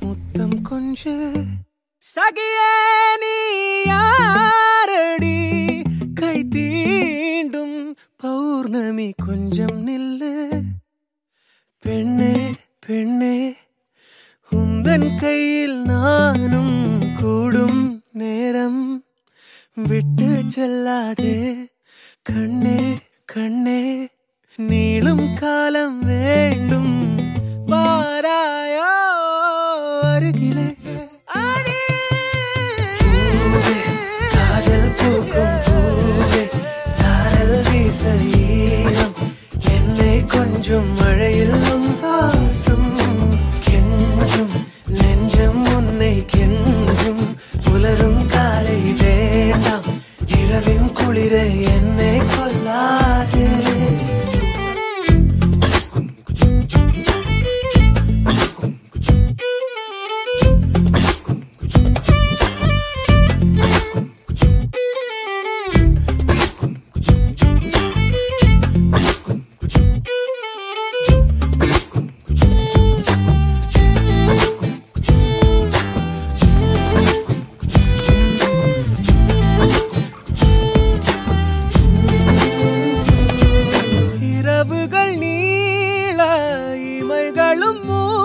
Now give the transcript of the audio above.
முத்தம் கொஞ்சு. சகியே நீ யாரடி? கை தீண்டும் பௌர்ணமி கொஞ்சம் நில்லு. பெண்ணே பெண்ணே உந்தன் கையில் நானும் கூடும் நேரம். விட்டு செல்லாதே. கண்ணே கண்ணே நீளும் காலம் வேண்டும். அருகிலே. காதல் பூக்கும் பூவே சாரல் வீச ஈரம் என்னை கொஞ்சம் மழையில் வாசம். கெஞ்சும் நெஞ்சம் உன்னை கெஞ்சும். புலரும் காலை வேண்டாம். இரவின் என்னை கொல்லாதே. amor.